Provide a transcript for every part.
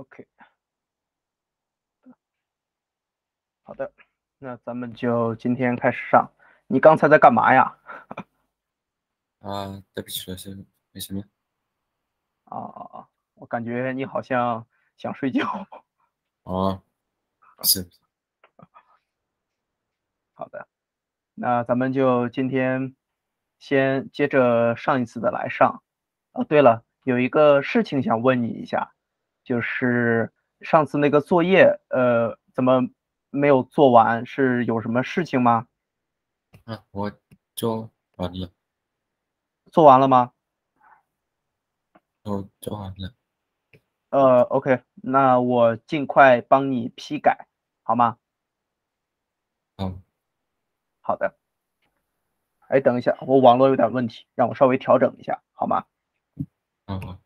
OK，好的，那咱们就今天开始上。你刚才在干嘛呀？啊，对不起，老师，没什么。啊啊啊！我感觉你好像想睡觉。啊，是。好的，那咱们就今天先接着上一次的来上。哦，对了，有一个事情想问你一下。就是上次那个作业，呃，怎么没有做完？是有什么事情吗？啊，我做完了。做完了吗？哦，做完了。呃，OK，那我尽快帮你批改，好吗？嗯。好的。哎，等一下，我网络有点问题，让我稍微调整一下，好吗？嗯。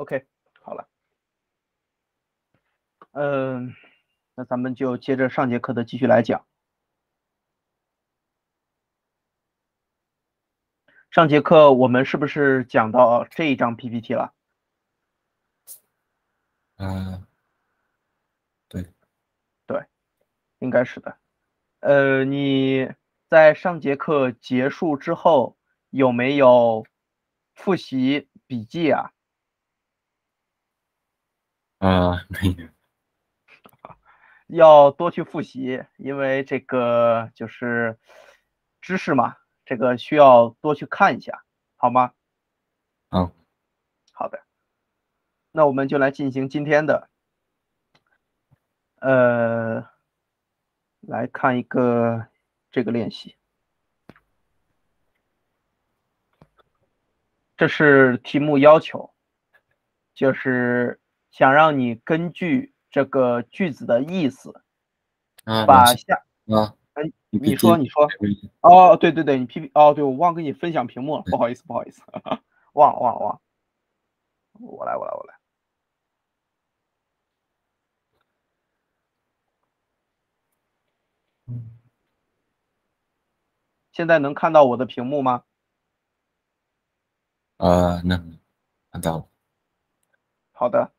OK，好了，嗯，那咱们就接着上节课的继续来讲。上节课我们是不是讲到这一张 PPT 了？嗯，对，对，应该是的。呃，你在上节课结束之后有没有复习笔记啊？啊，没有，要多去复习，因为这个就是知识嘛，这个需要多去看一下，好吗？好，好的，那我们就来进行今天的，呃，来看一个这个练习，这是题目要求，就是。想让你根据这个句子的意思，把下啊，哎，你说你说，哦，对对对，你 P P，哦，对我忘跟你分享屏幕了，不好意思不好意思，忘了忘了忘了，我来我来我来，现在能看到我的屏幕吗？啊，能看到，好的。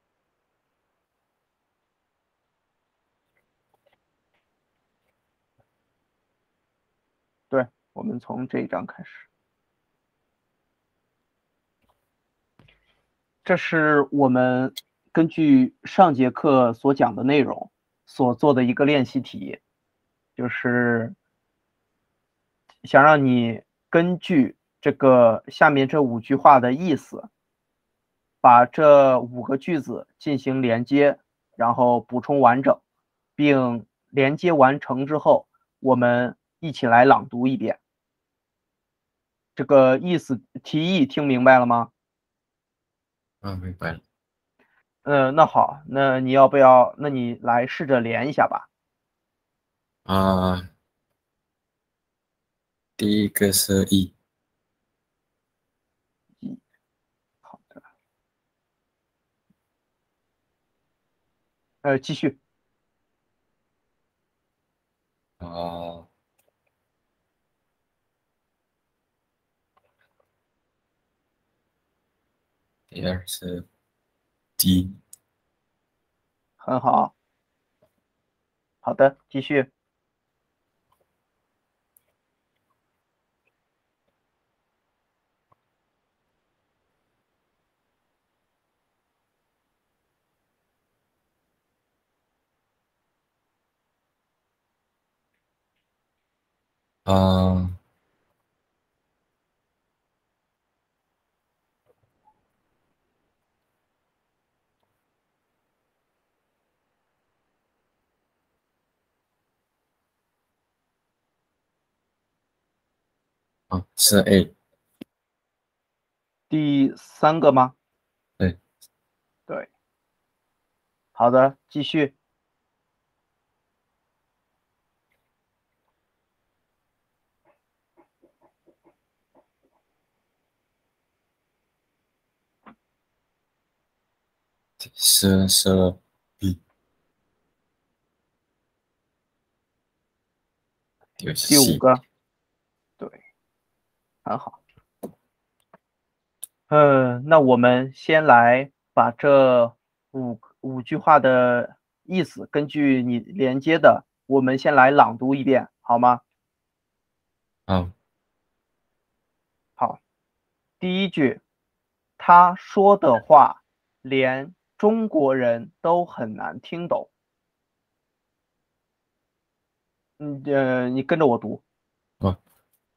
我们从这一章开始，这是我们根据上节课所讲的内容所做的一个练习题，就是想让你根据这个下面这五句话的意思，把这五个句子进行连接，然后补充完整，并连接完成之后，我们一起来朗读一遍。这个意思提议听明白了吗？嗯，明白了。嗯，那好，那你要不要？那你来试着连一下吧。啊，第一个是一，一，好的。呃，继续。啊。第二是 D，很好，好的，继续。嗯。是 a 第三个吗？对。对。好的继续。是是 b 第五个。很好。嗯，那我们先来把这五五句话的意思，根据你连接的，我们先来朗读一遍，好吗？嗯。好，第一句，他说的话连中国人都很难听懂。嗯，呃，你跟着我读。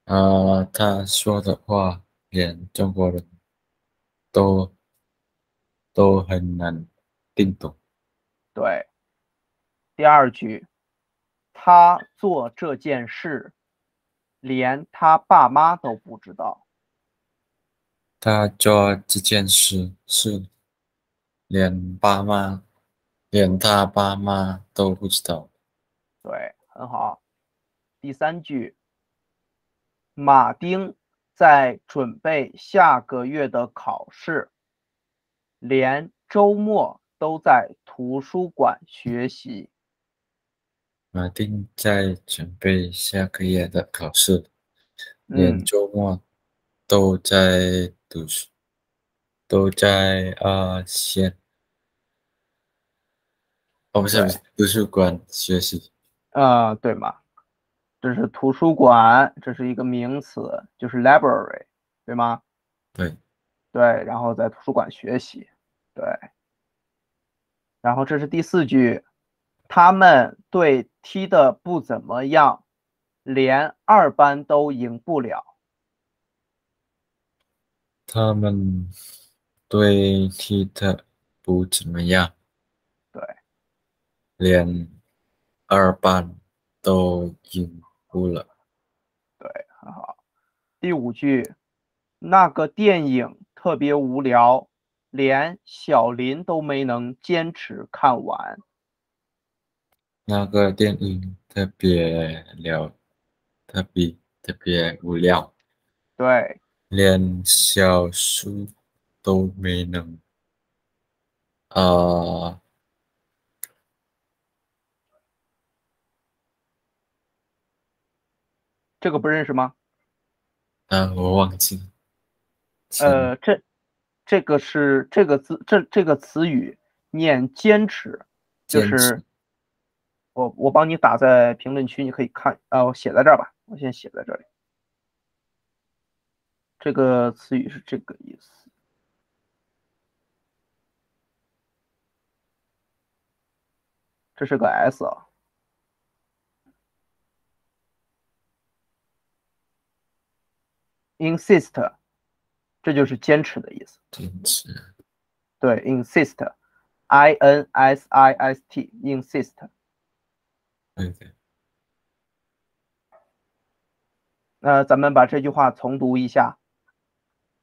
哦，啊，他说的话连中国人都都很难听懂。对。第二句，他做这件事连他爸妈都不知道。他做这件事是连爸妈连他爸妈都不知道。对。很好，第三句，马丁在准备下个月的考试，连周末都在图书馆学习。马丁在准备下个月的考试，连周末都在读书，都在啊先，哦不是图书馆学习。啊，对嘛，这是图书馆，这是一个名词，就是 library，对吗？对，对，然后在图书馆学习，对，然后这是第四句，他们队踢的不怎么样，连二班都赢不了。他们队踢的不怎么样，对，连。二班都赢不了，对，很好。第五句，那个电影特别无聊，连小林都没能坚持看完。那个电影特别聊，特别特别无聊，对，连小叔都没能，啊。这个不认识吗？嗯，我忘记了。呃，这这个是这个字，这这个词语念坚持，就是我我帮你打在评论区，你可以看啊，我写在这儿吧，我先写在这里。这个词语是这个意思，这是个 S 啊。insist，这就是坚持的意思。坚持。对，insist，i n s i s t，insist。对。那咱们把这句话重读一下。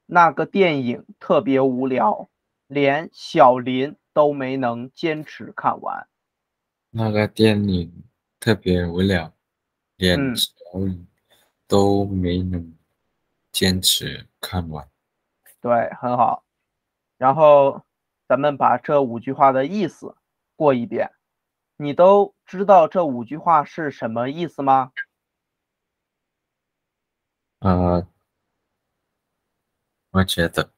那个电影特别无聊，连小林都没能坚持看完。那个电影特别无聊，连小林都没能。坚持看完，对，很好。然后咱们把这五句话的意思过一遍。你都知道这五句话是什么意思吗？呃，我觉得，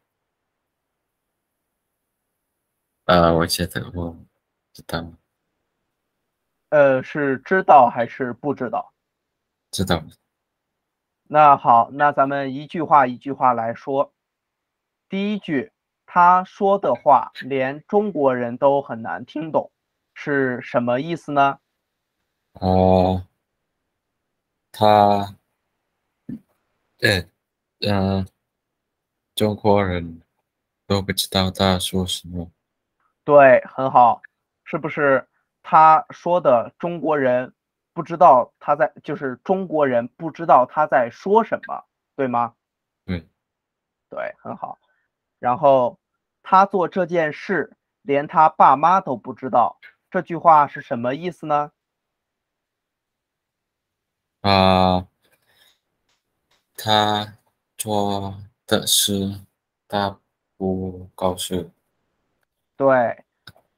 呃，我觉得我知道。呃，是知道还是不知道？知道。那好，那咱们一句话一句话来说。第一句，他说的话连中国人都很难听懂，是什么意思呢？哦，他，对，嗯，中国人都不知道他说什么。对，很好，是不是他说的中国人？不知道他在，就是中国人不知道他在说什么，对吗？对，对，很好。然后他做这件事，连他爸妈都不知道，这句话是什么意思呢？啊，他做的事他不告诉，对，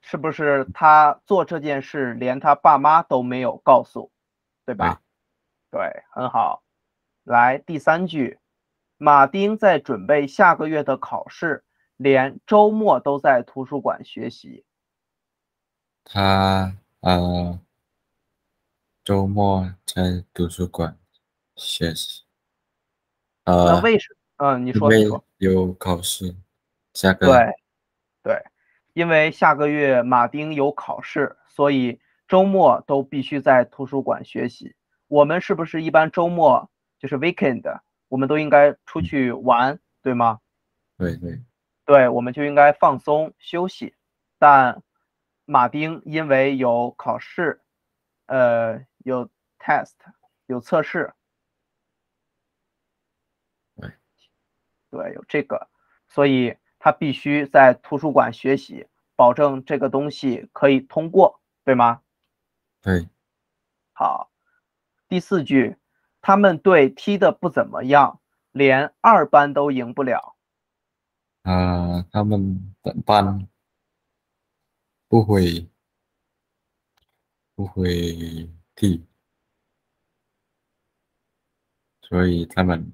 是不是他做这件事连他爸妈都没有告诉，对吧？对，很好。来第三句，马丁在准备下个月的考试，连周末都在图书馆学习。他呃，周末在图书馆学习。呃，那为什？嗯，你说你说。有考试，下个对对，因为下个月马丁有考试，所以周末都必须在图书馆学习。我们是不是一般周末？就是 weekend，我们都应该出去玩，对吗？对对对，我们就应该放松休息。但马丁因为有考试，呃，有 test，有测试，对对，有这个，所以他必须在图书馆学习，保证这个东西可以通过，对吗？对。好，第四句。他们队踢的不怎么样，连二班都赢不了。啊，他们本班不会不会踢，所以他们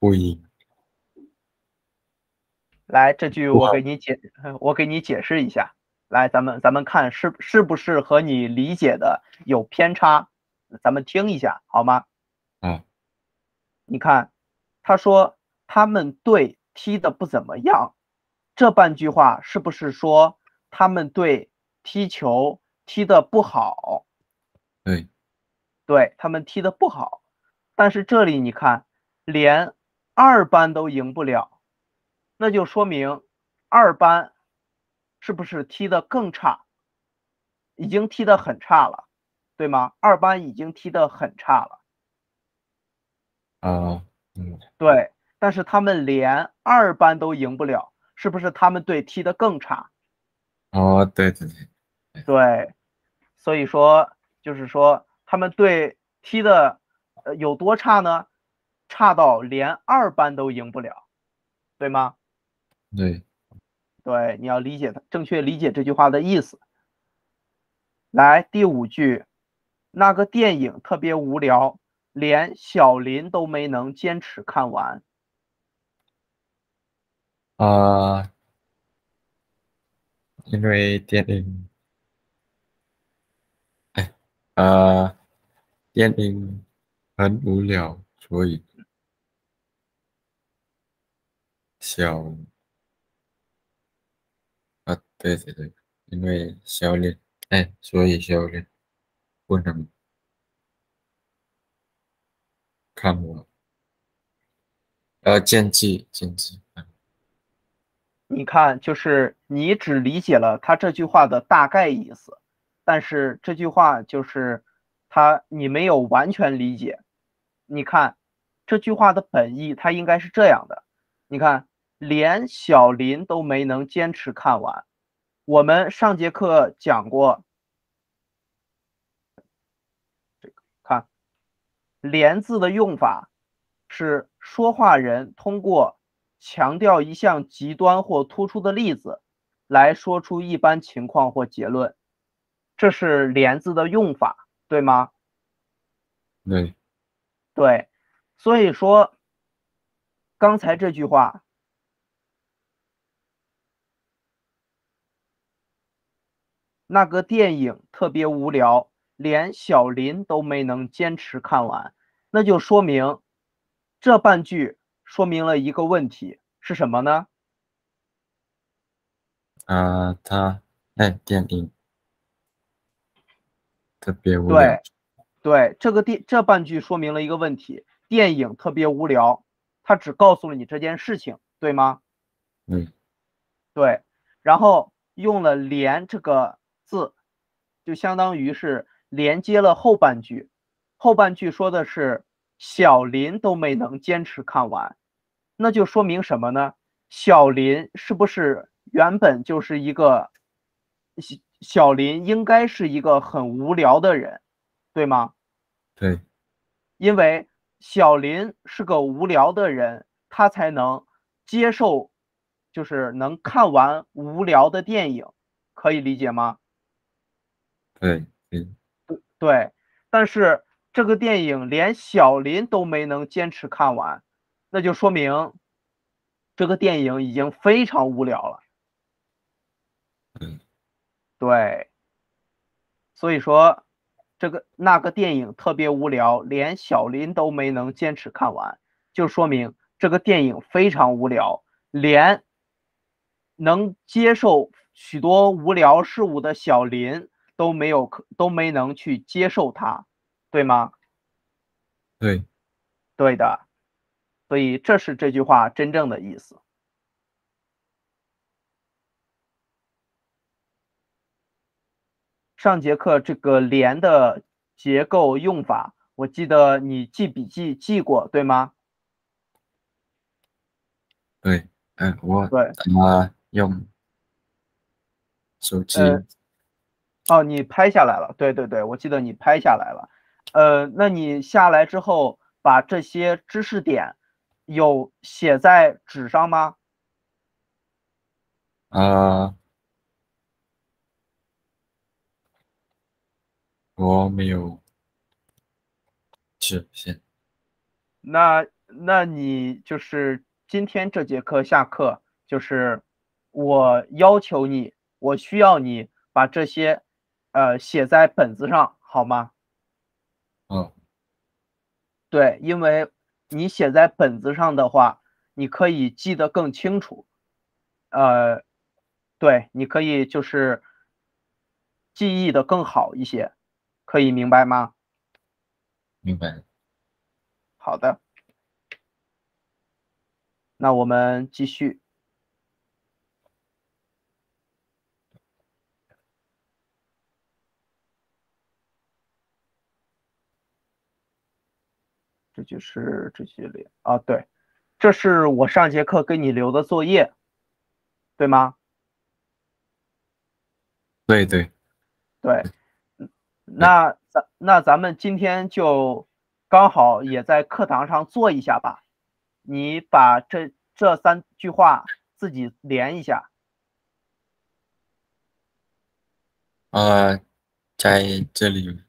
不赢。来，这句我给你解，我给你解释一下。来，咱们咱们看是是不是和你理解的有偏差？咱们听一下好吗？嗯，你看，他说他们队踢的不怎么样，这半句话是不是说他们队踢球踢的不好？对，对他们踢的不好。但是这里你看，连二班都赢不了，那就说明二班是不是踢的更差？已经踢得很差了，对吗？二班已经踢得很差了。啊，嗯，对，但是他们连二班都赢不了，是不是他们队踢得更差？哦，对对对，对，所以说就是说他们队踢的呃有多差呢？差到连二班都赢不了，对吗？对，对，你要理解他正确理解这句话的意思。来第五句，那个电影特别无聊。连小林都没能坚持看完。啊，因为电影，哎，啊，电影很无聊，所以小，啊，对对对，因为小林，哎，所以小林不能。看我，要见机见机。你看，就是你只理解了他这句话的大概意思，但是这句话就是他你没有完全理解。你看这句话的本意，它应该是这样的。你看，连小林都没能坚持看完。我们上节课讲过。看连字的用法是说话人通过强调一项极端或突出的例子来说出一般情况或结论，这是连字的用法，对吗？对，对，所以说刚才这句话，那个电影特别无聊。连小林都没能坚持看完，那就说明这半句说明了一个问题是什么呢？啊，他哎，电影特别无聊。对，对，这个电这半句说明了一个问题，电影特别无聊，他只告诉了你这件事情，对吗？嗯，对，然后用了“连”这个字，就相当于是。连接了后半句，后半句说的是小林都没能坚持看完，那就说明什么呢？小林是不是原本就是一个小小林应该是一个很无聊的人，对吗？对，因为小林是个无聊的人，他才能接受，就是能看完无聊的电影，可以理解吗？对，嗯，对，但是这个电影连小林都没能坚持看完，那就说明这个电影已经非常无聊了。嗯，对，所以说这个那个电影特别无聊，连小林都没能坚持看完，就说明这个电影非常无聊，连能接受许多无聊事物的小林都没有可都没能去接受它，对吗？对，对的，所以这是这句话真正的意思。上节课这个连的结构用法，我记得你记笔记记过，对吗？对，嗯，我对，啊用手机，哦，你拍下来了，对对对，我记得你拍下来了。呃，那你下来之后，把这些知识点有写在纸上吗？啊。我没有，是先。那那你就是今天这节课下课，就是我要求你，我需要你把这些呃写在本子上，好吗？嗯。对，因为你写在本子上的话，你可以记得更清楚。呃，对，你可以就是记忆的更好一些。可以明白吗？明白。好的，那我们继续。这就是这些列啊，对，这是我上节课给你留的作业，对吗？对对对。那咱那咱们今天就刚好也在课堂上做一下吧。你把这这三句话自己连一下。啊，在这里。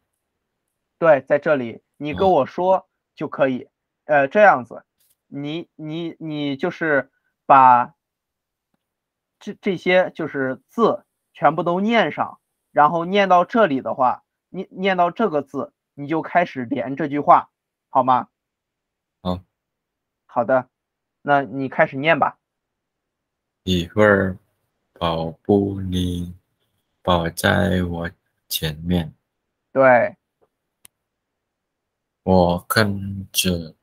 对，在这里，你跟我说就可以。呃，这样子，你你你就是把这这些就是字全部都念上，然后念到这里的话。念念到这个字，你就开始连这句话，好吗？好，好的，那你开始念吧。一会儿，跑步你跑在我前面，对，我跟着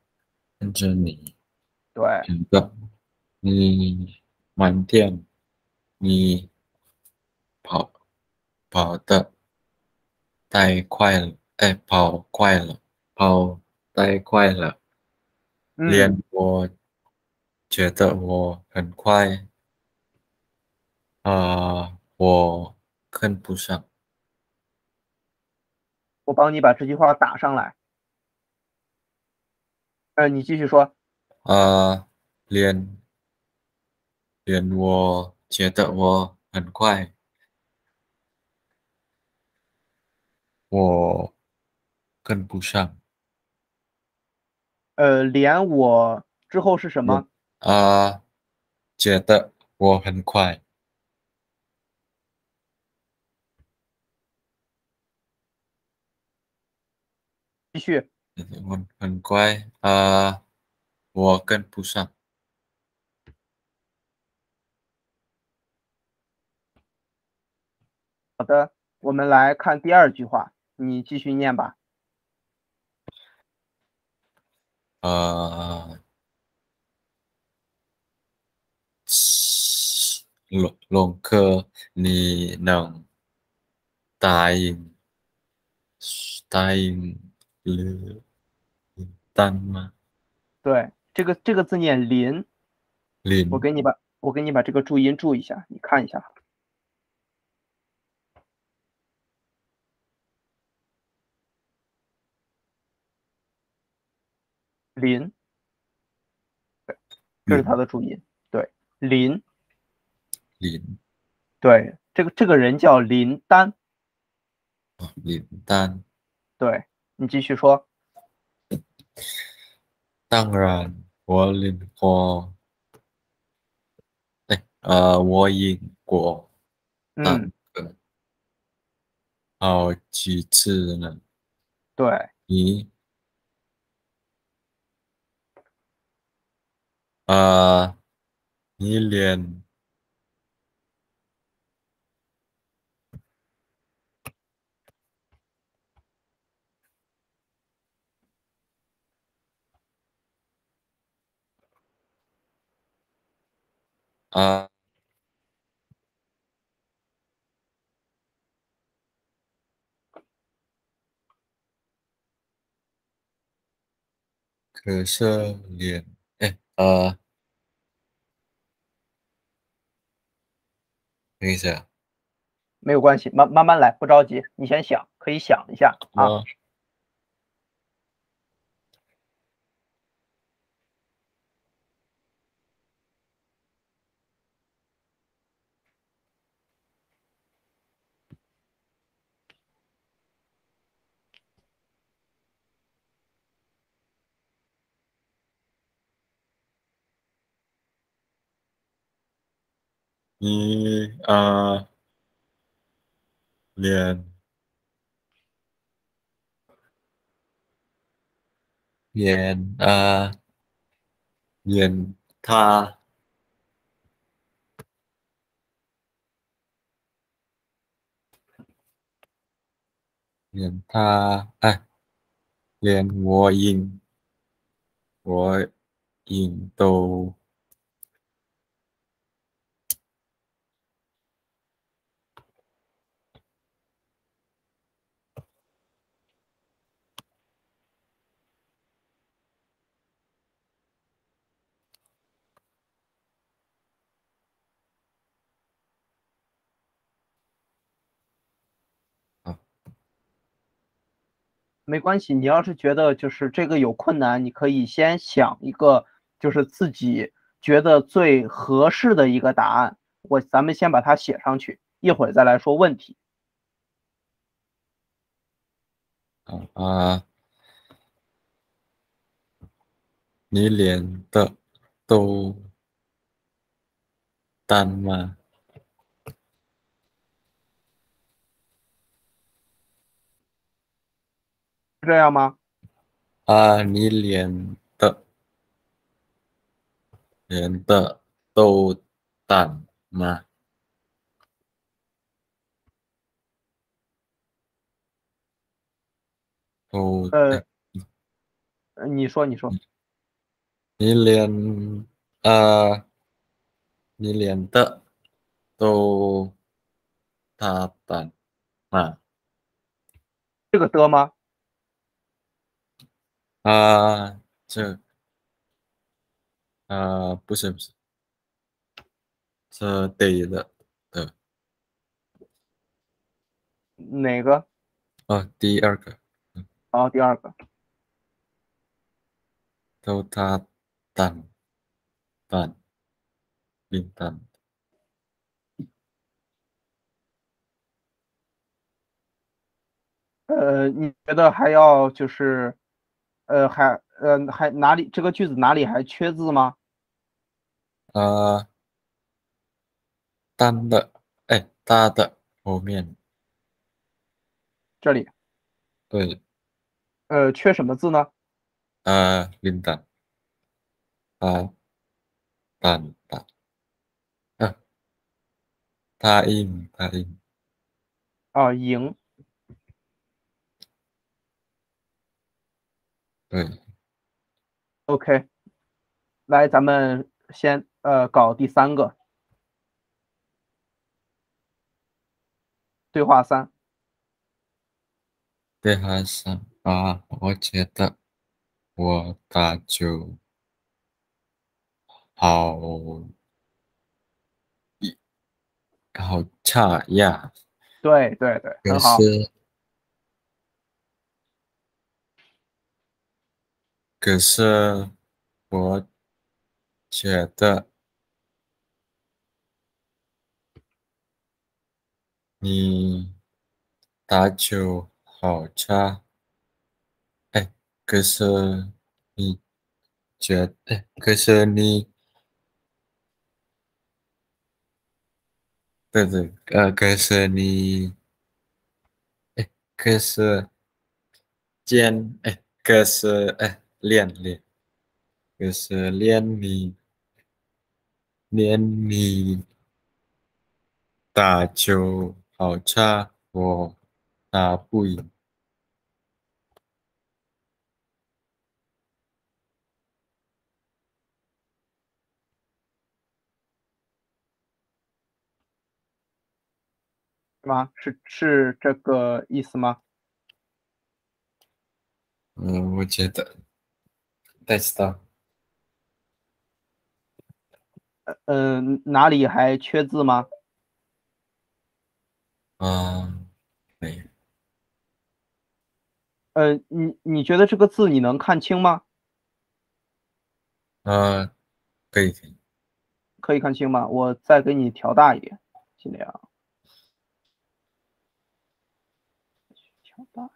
跟着你，对，的，你慢点，你跑跑的。太快了，哎，跑快了，跑太快了，连我觉得我很快，啊，我跟不上。我帮你把这句话打上来。呃，你继续说。啊，连连我觉得我很快。我跟不上。呃，连我之后是什么？啊，觉得我很快。继续。我很乖啊，我跟不上。好的，我们来看第二句话。你继续念吧。呃，龙龙哥，你能答应答应了单吗？对，这个这个字念林。林。我给你把我给你把这个注音注一下，你看一下。林，对，这是他的注音。对，林，林，对，这个这个人叫林丹。林丹。对你继续说。当然，我领过，哎，呃，我赢过嗯，好几次呢。对。你，啊，你连。啊，可是连哎呃，等一下，没有关系，慢慢慢来，不着急，你先想，可以想一下啊。你啊，连连啊，连他，连他，哎，连我赢，我赢都。没关系，你要是觉得就是这个有困难，你可以先想一个就是自己觉得最合适的一个答案。我咱们先把它写上去，一会儿再来说问题。啊，你连的都单吗？这样吗？啊，你脸的脸的都淡吗？都呃，你说，你说，你脸啊，你脸的都他淡吗？这个的吗？啊，这，啊，不是不是，这对的的。哪个？啊，第二个。哦，第二个。都他蛋蛋冰蛋。呃，你觉得还要就是？呃，还呃还哪里这个句子哪里还缺字吗？呃，单的，哎，大的后面，这里，对，呃，缺什么字呢？呃，林丹，啊，丹丹，啊，答应答应，啊，赢。对，OK，来，咱们先呃搞第三个对话三。对话三啊，我觉得我打球好一好差呀。对对对，很好。可是，我觉得你打球好差。哎，可是你觉哎，可是你，对对，呃，可是你，哎，可是见，哎，可是哎，练练，就是练你，练你。打球好差，我打不赢。吗？是是这个意思吗？嗯，我觉得，不知道。嗯，哪里还缺字吗？嗯，没。呃，你你觉得这个字你能看清吗？啊，可以可以。可以看清吗？我再给你调大一点，尽量调大。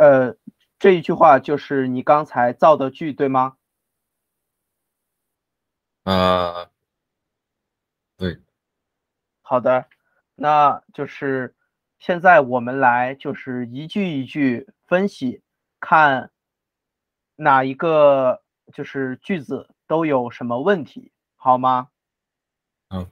呃，这一句话就是你刚才造的句，对吗？啊，对。好的，那就是现在我们来就是一句一句分析，看哪一个就是句子都有什么问题，好吗？嗯。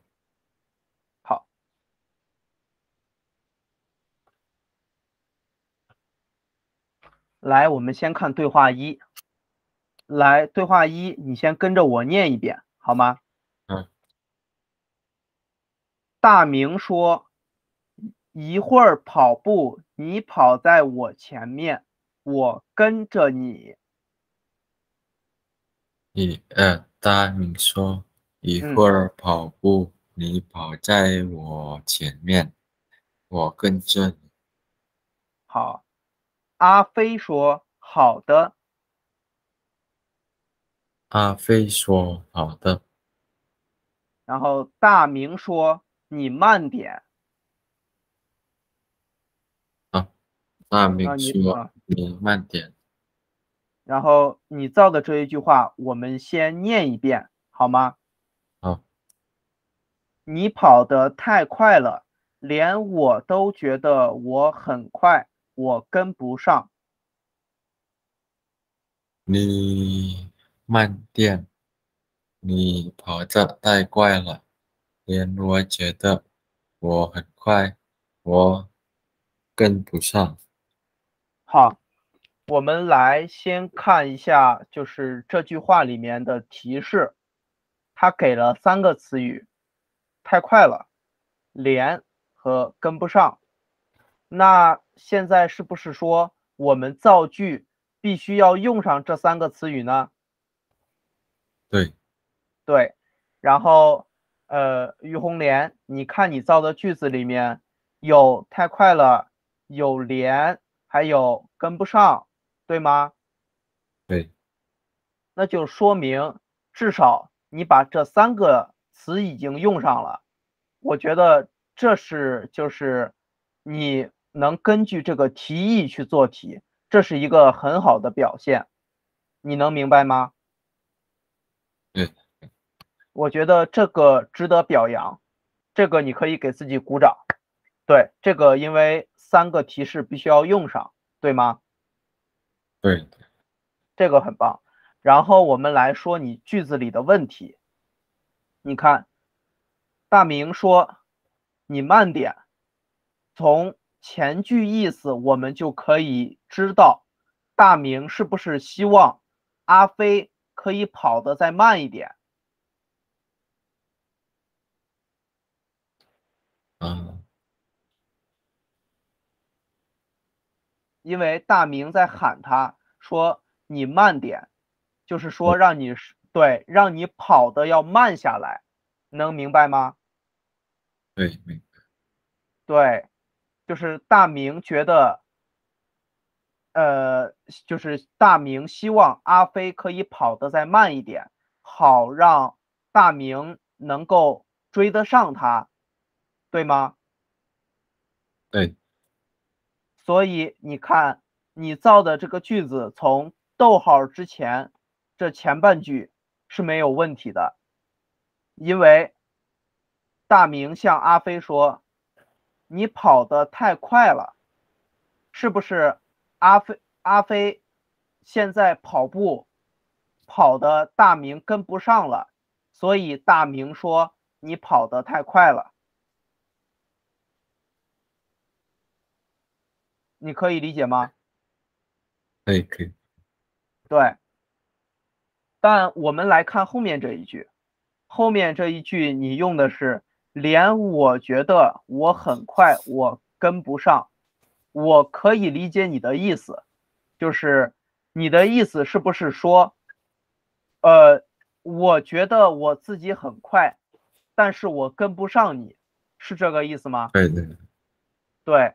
来，我们先看对话一。来，对话一，你先跟着我念一遍，好吗？嗯。大明说：“一会儿跑步，你跑在我前面，我跟着你。”一，呃，大明说：“一会儿跑步，你跑在我前面，我跟着你。”好。阿飞说：“好的。”阿飞说：“好的。”然后大明说：“你慢点。”啊，大明说：“你慢点。”然后你造的这一句话，我们先念一遍，好吗？好。你跑得太快了，连我都觉得我很快。我跟不上，你慢点，你跑得太快了，连我觉得我很快，我跟不上。好，我们来先看一下，就是这句话里面的提示，它给了三个词语：太快了、连和跟不上。那现在是不是说我们造句必须要用上这三个词语呢？对，对。然后，呃，于红莲，你看你造的句子里面有太快了，有连，还有跟不上，对吗？对。那就说明至少你把这三个词已经用上了。我觉得这是就是你。能根据这个题意去做题，这是一个很好的表现，你能明白吗？嗯，我觉得这个值得表扬，这个你可以给自己鼓掌。对，这个因为三个提示必须要用上，对吗？对，这个很棒。然后我们来说你句子里的问题，你看，大明说：“你慢点。”从前句意思，我们就可以知道，大明是不是希望阿飞可以跑得再慢一点？嗯，因为大明在喊他说：“你慢点”，就是说让你对，让你跑的要慢下来，能明白吗？对，明白。对。就是大明觉得呃，就是大明希望阿飞可以跑得再慢一点，好让大明能够追得上他，对吗？对。所以你看，你造的这个句子从逗号之前，这前半句是没有问题的，因为大明向阿飞说：“你跑得太快了，是不是？”阿飞，阿飞现在跑步跑的大明跟不上了，所以大明说你跑得太快了，你可以理解吗？可以，可以。对。但我们来看后面这一句，后面这一句你用的是连我觉得我很快，我跟不上。我可以理解你的意思，就是你的意思是不是说，呃，我觉得我自己很快，但是我跟不上你，是这个意思吗？对对对，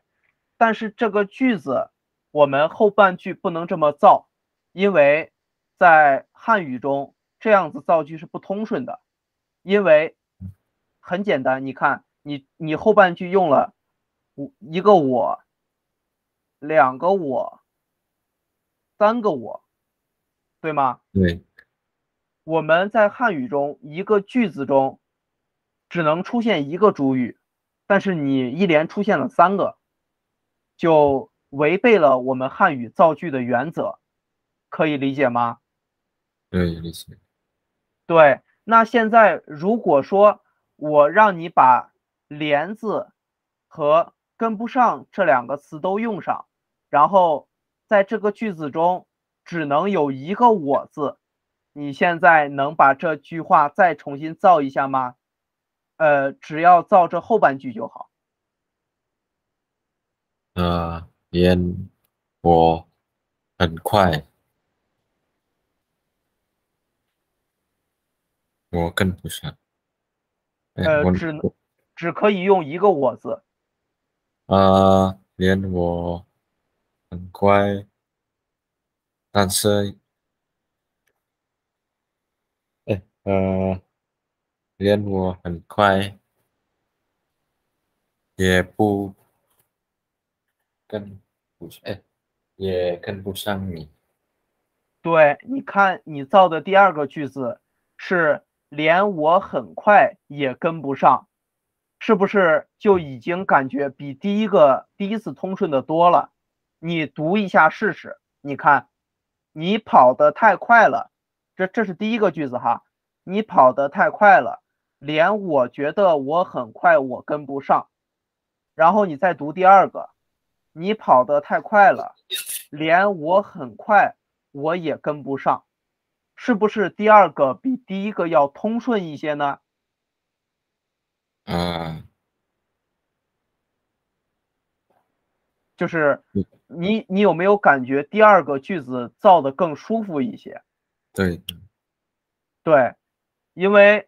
但是这个句子我们后半句不能这么造，因为在汉语中这样子造句是不通顺的，因为很简单，你看你你后半句用了我一个我。两个我，三个我，对吗？对。我们在汉语中一个句子中只能出现一个主语，但是你一连出现了三个，就违背了我们汉语造句的原则，可以理解吗？对，理解。对，那现在如果说我让你把“连”字和“跟不上”这两个词都用上。然后，在这个句子中只能有一个“我”字，你现在能把这句话再重新造一下吗？呃，只要造这后半句就好。呃，连我很快，我跟不上。呃，只只可以用一个“我”字。啊，连我。很快，但是，哎，呃，连我很快也不跟不哎，也跟不上你。对，你看你造的第二个句子是连我很快也跟不上，是不是就已经感觉比第一个第一次通顺的多了？你读一下试试，你看，你跑得太快了，这这是第一个句子哈，你跑得太快了，连我觉得我很快，我跟不上。然后你再读第二个，你跑得太快了，连我很快，我也跟不上，是不是第二个比第一个要通顺一些呢？嗯。就是你，你有没有感觉第二个句子造的更舒服一些？对，对，因为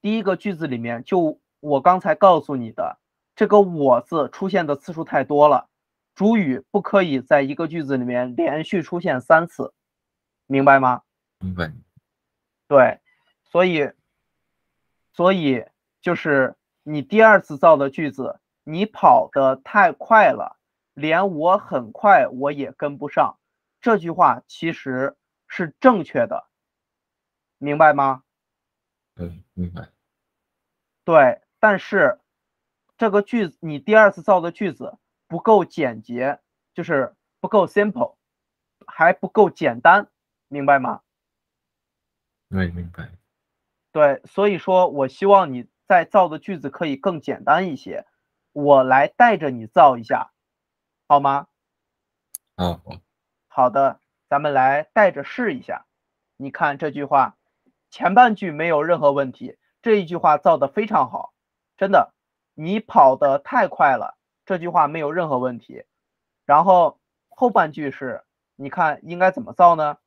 第一个句子里面，就我刚才告诉你的这个“我”字出现的次数太多了，主语不可以在一个句子里面连续出现三次，明白吗？明白。对，所以，所以就是你第二次造的句子。你跑得太快了，连我很快我也跟不上。这句话其实是正确的，明白吗？嗯，明白。对，但是这个句子你第二次造的句子不够简洁，就是不够 simple，还不够简单，明白吗？对，明白。对，所以说我希望你在造的句子可以更简单一些。我来带着你造一下，好吗？好，好的，咱们来带着试一下。你看这句话，前半句没有任何问题，这一句话造的非常好，真的。你跑得太快了，这句话没有任何问题。然后后半句是，你看应该怎么造呢？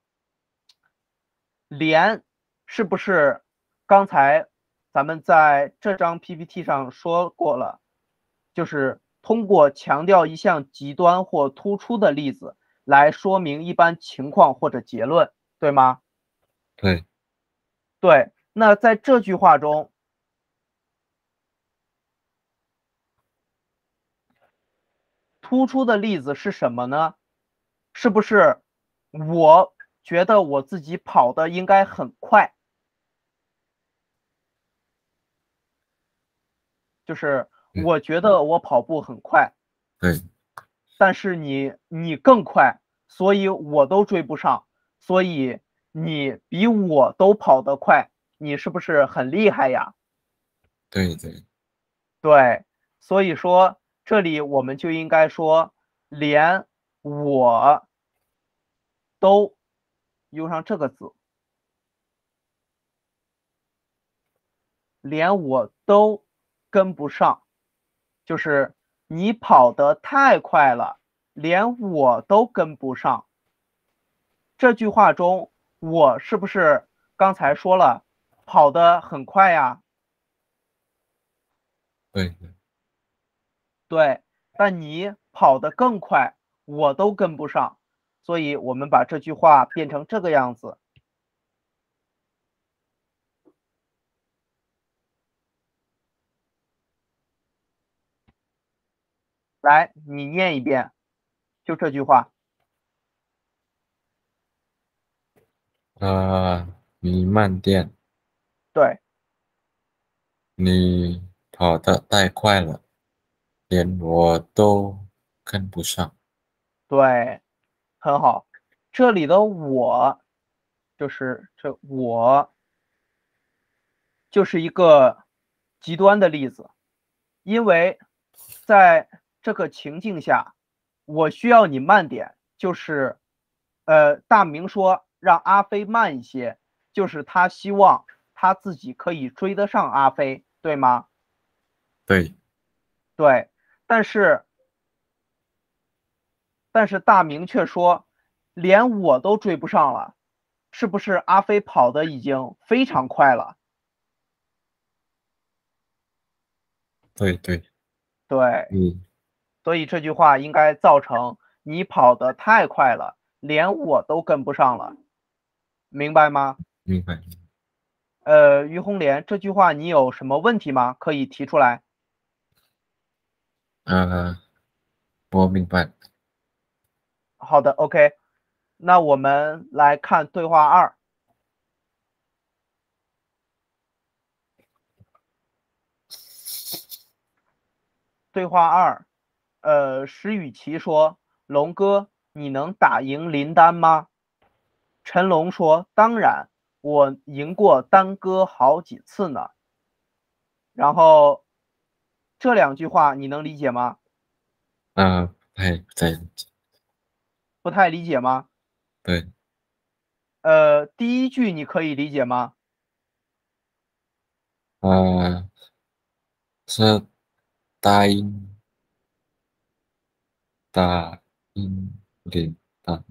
连是不是刚才咱们在这张 PPT 上说过了？就是通过强调一项极端或突出的例子来说明一般情况或者结论，对吗？对，对。那在这句话中，突出的例子是什么呢？是不是我觉得我自己跑的应该很快？就是我觉得我跑步很快，对，但是你你更快，所以我都追不上，所以你比我都跑得快，你是不是很厉害呀？对对对，所以说这里我们就应该说，连我都用上这个字，连我都。跟不上，就是你跑得太快了，连我都跟不上。这句话中，我是不是刚才说了跑得很快呀？对，对，但你跑得更快，我都跟不上，所以我们把这句话变成这个样子。来，你念一遍，就这句话。啊，你慢点。对。你跑得太快了，连我都跟不上。对，很好。这里的我，就是这我，就是一个极端的例子，因为在。这个情境下，我需要你慢点，就是，呃，大明说让阿飞慢一些，就是他希望他自己可以追得上阿飞，对吗？对，对，但是，但是大明却说，连我都追不上了，是不是阿飞跑的已经非常快了？对对对，嗯。所以这句话应该造成你跑得太快了，连我都跟不上了，明白吗？明白。呃，于红莲，这句话你有什么问题吗？可以提出来。呃，我明白。好的，OK。那我们来看对话二。对话二。呃，石雨琪说：“龙哥，你能打赢林丹吗？”陈龙说：“当然，我赢过丹哥好几次呢。”然后这两句话你能理解吗？啊，不太不太理解。不太理解吗？对。呃，第一句你可以理解吗？啊，是答应。答应林丹，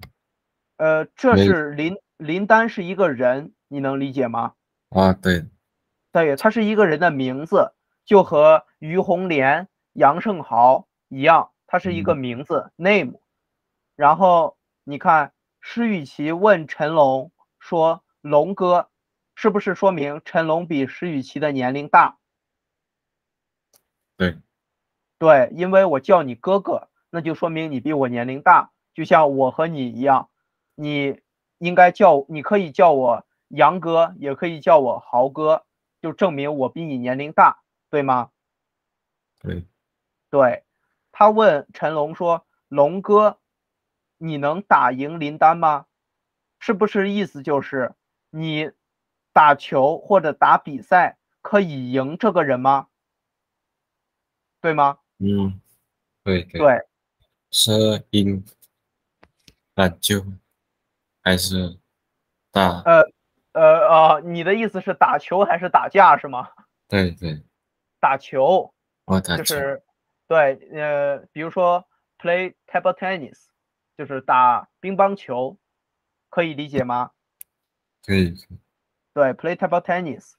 呃，这是林林丹是一个人，你能理解吗？啊，对，对，他是一个人的名字，就和于红莲、杨胜豪一样，他是一个名字 name。然后你看施雨琪问陈龙说：“龙哥，是不是说明陈龙比施雨琪的年龄大？”对，对，因为我叫你哥哥。那就说明你比我年龄大，就像我和你一样，你应该叫，你可以叫我杨哥，也可以叫我豪哥，就证明我比你年龄大，对吗？对，对。他问陈龙说：“龙哥，你能打赢林丹吗？是不是意思就是你打球或者打比赛可以赢这个人吗？对吗？”嗯，对对。对是赢篮球还是打？呃呃呃，你的意思是打球还是打架是吗？对对，打球。我打球。就是对，呃，比如说 play table tennis，就是打乒乓球，可以理解吗？可以。对，play table tennis，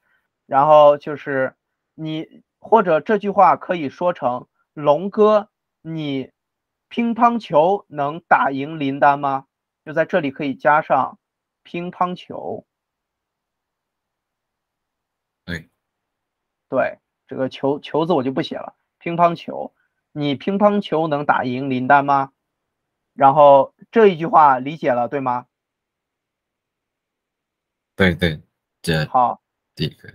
然后就是你或者这句话可以说成龙哥你。乒乓球能打赢林丹吗？就在这里可以加上乒乓球。对，对，这个球球字我就不写了。乒乓球，你乒乓球能打赢林丹吗？然后这一句话理解了，对吗？对对，这好，第一个。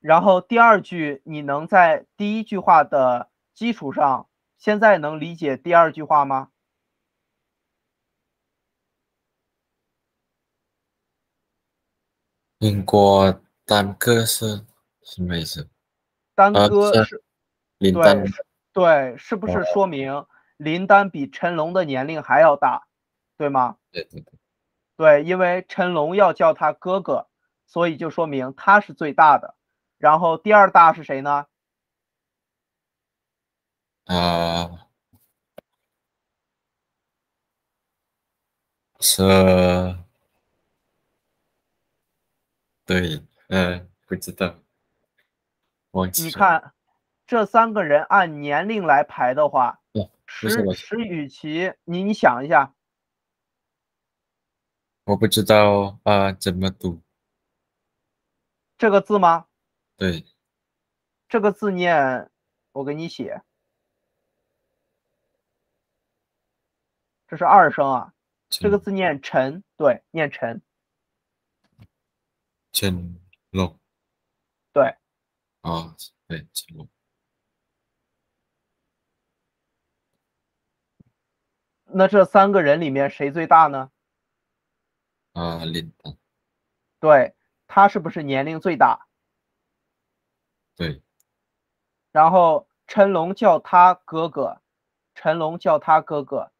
然后第二句，你能在第一句话的基础上，现在能理解第二句话吗？英国单歌是什么意思？单歌是林丹，对，是不是说明林丹比成龙的年龄还要大，对吗？对对对，对，因为成龙要叫他哥哥，所以就说明他是最大的。然后第二大是谁呢？啊，是，对，呃，不知道，忘记。你看，这三个人按年龄来排的话，石石宇奇，你你想一下，我不知道啊，怎么读这个字吗？对，这个字念，我给你写，这是二声啊。这个字念陈，对，念陈。陈龙。对。啊，对，陈龙。那这三个人里面谁最大呢？啊，林丹。对他是不是年龄最大？对，然后成龙叫他哥哥，成龙叫他哥哥，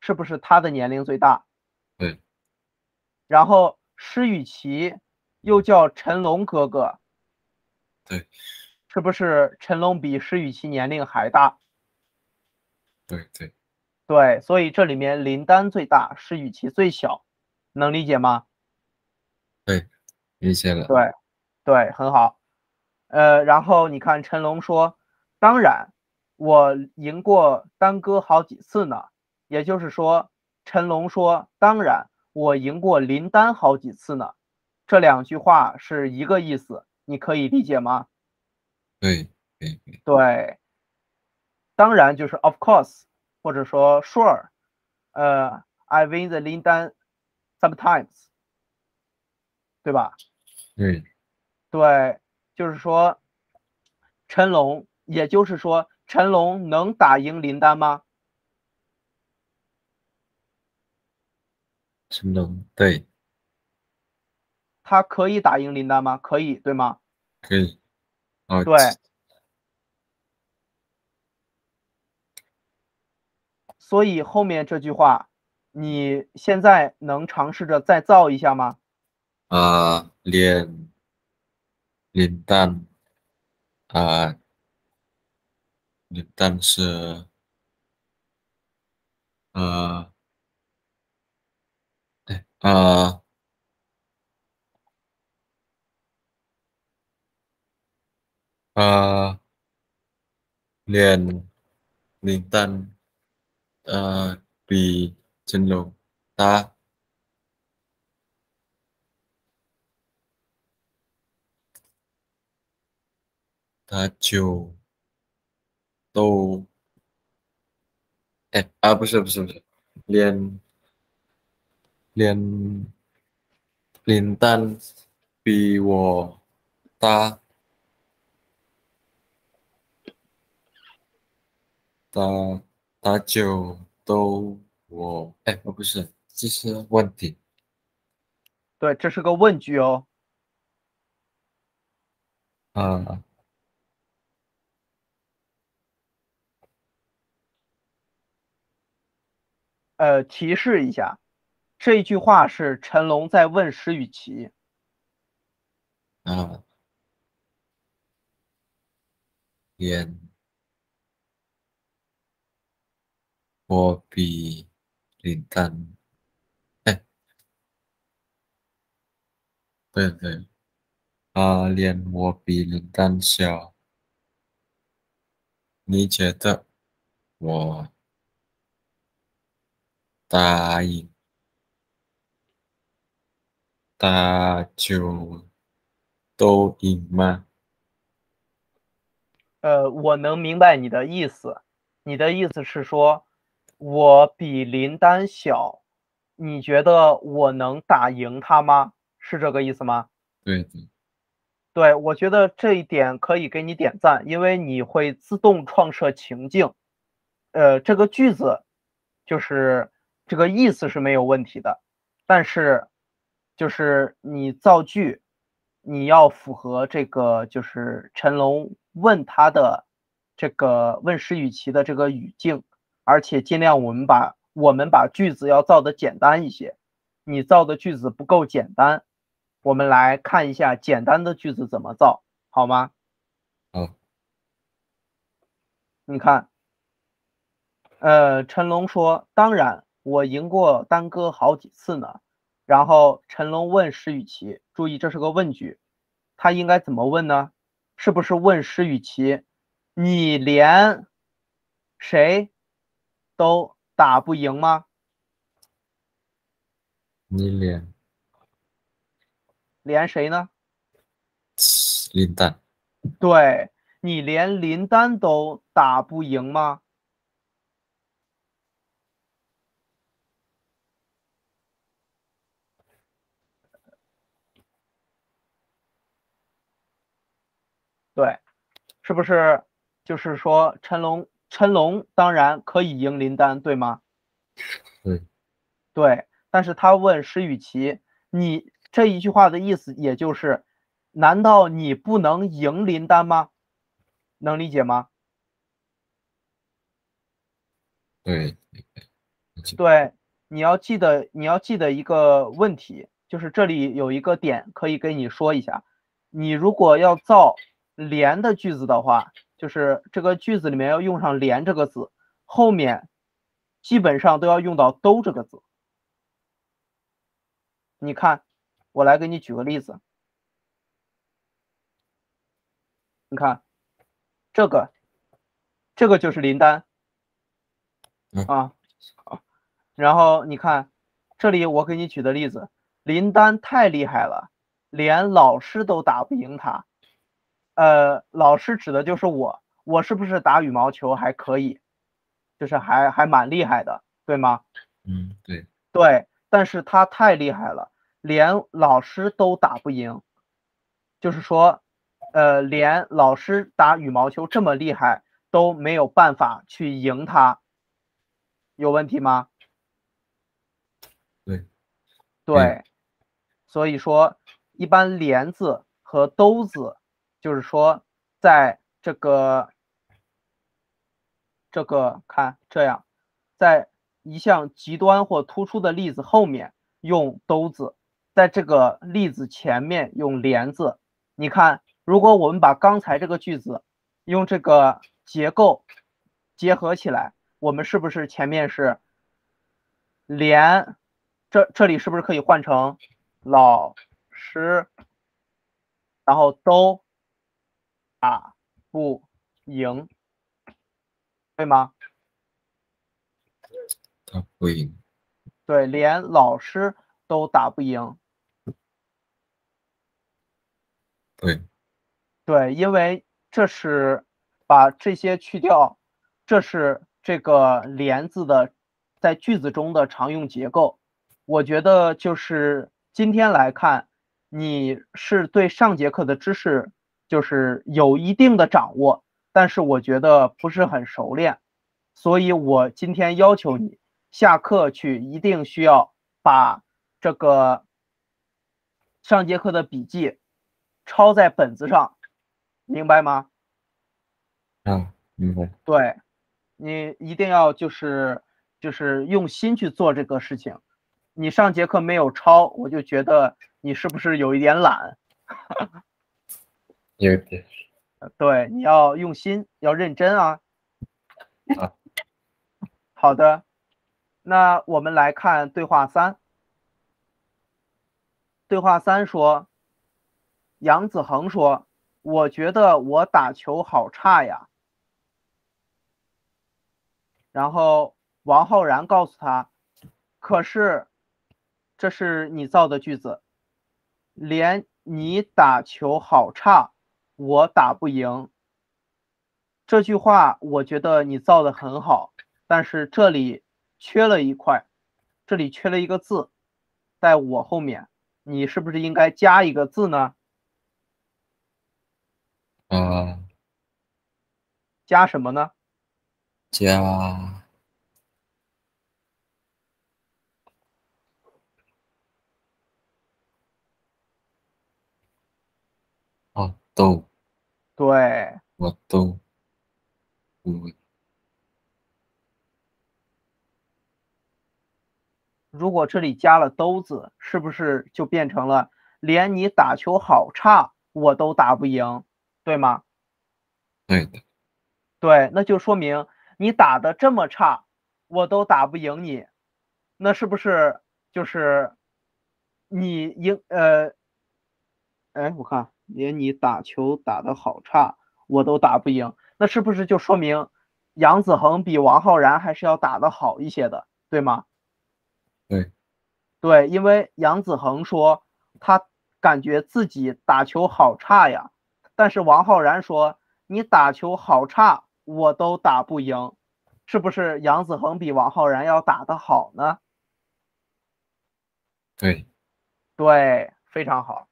是不是他的年龄最大？对。然后施雨琪又叫成龙哥哥，对，是不是成龙比施雨琪年龄还大？对对对，所以这里面林丹最大，是与其最小，能理解吗？对，理解了。对，对，很好。呃，然后你看成龙说：“当然，我赢过丹哥好几次呢。”也就是说，成龙说：“当然，我赢过林丹好几次呢。”这两句话是一个意思，你可以理解吗？对对对，当然就是 of course，或者说 sure。呃，I win the 林丹 sometimes，对吧？对对。就是说，成龙，也就是说，成龙能打赢林丹吗？成龙，对，他可以打赢林丹吗？可以，对吗？可以，啊，对。所以后面这句话，你现在能尝试着再造一下吗？啊，连。林丹，啊，林丹是，呃，对，啊，啊，连林丹，呃，比成龙大。他就都，哎啊，不是不是不是，连连林丹比我大，他他就都我哎，不是，这是问题。对，这是个问句哦。啊。呃，提示一下，这一句话是成龙在问石宇奇。啊，演我比林丹，哎，对对，啊，脸我比林丹小，你觉得我？打赢打球都赢吗？呃，我能明白你的意思。你的意思是说，我比林丹小，你觉得我能打赢他吗？是这个意思吗？对的。对，我觉得这一点可以给你点赞，因为你会自动创设情境。呃，这个句子就是这个意思是没有问题的，但是就是你造句，你要符合这个就是陈龙问他的这个问施雨琦的这个语境，而且尽量我们把我们把句子要造的简单一些。你造的句子不够简单，我们来看一下简单的句子怎么造，好吗？嗯。你看。呃，陈龙说：“当然，我赢过丹哥好几次呢。”然后陈龙问施雨琪：“注意，这是个问句，他应该怎么问呢？是不是问施雨琪，你连谁都打不赢吗？你连连谁呢？林丹。对你连林丹都打不赢吗？”对，是不是就是说陈龙陈龙当然可以赢林丹，对吗？对，对，但是他问施雨琦，你这一句话的意思也就是，难道你不能赢林丹吗？能理解吗？对，对，你要记得你要记得一个问题，就是这里有一个点可以跟你说一下，你如果要造。连的句子的话，就是这个句子里面要用上“连”这个字，后面基本上都要用到“都”这个字。你看，我来给你举个例子。你看，这个，这个就是林丹啊。好，然后你看，这里我给你举的例子，林丹太厉害了，连老师都打不赢他。呃，老师指的就是我，我是不是打羽毛球还可以，就是还还蛮厉害的，对吗？嗯，对，对，但是他太厉害了，连老师都打不赢，就是说，呃，连老师打羽毛球这么厉害都没有办法去赢他，有问题吗？对，对，所以说一般连字和兜字。就是说，在这个这个看这样，在一项极端或突出的例子后面用都字，在这个例子前面用连字。你看，如果我们把刚才这个句子用这个结构结合起来，我们是不是前面是连？这这里是不是可以换成老师，然后都？打不赢，对吗？打不赢。对，连老师都打不赢。对。对，因为这是把这些去掉，这是这个连字的在句子中的常用结构。我觉得就是今天来看，你是对上节课的知识。就是有一定的掌握，但是我觉得不是很熟练，所以我今天要求你下课去一定需要把这个上节课的笔记抄在本子上，明白吗？啊，明白。对，你一定要就是就是用心去做这个事情。你上节课没有抄，我就觉得你是不是有一点懒？有点，对，你要用心，要认真啊。啊，好的，那我们来看对话三。对话三说，杨子恒说：“我觉得我打球好差呀。”然后王浩然告诉他：“可是这是你造的句子，连你打球好差，我打不赢。这句话我觉得你造的很好，但是这里缺了一块，这里缺了一个字，在我后面，你是不是应该加一个字呢？嗯，加什么呢？加哦，都对，我都如果这里加了都字，是不是就变成了连你打球好差，我都打不赢，对吗？对的，对，那就说明你打的这么差，我都打不赢你，那是不是就是你赢？呃，哎，我看连你打球打的好差，我都打不赢，那是不是就说明杨子恒比王浩然还是要打得好一些的，对吗？对，对，因为杨子恒说他感觉自己打球好差呀，但是王浩然说你打球好差，我都打不赢，是不是杨子恒比王浩然要打得好呢？对，对，非常好。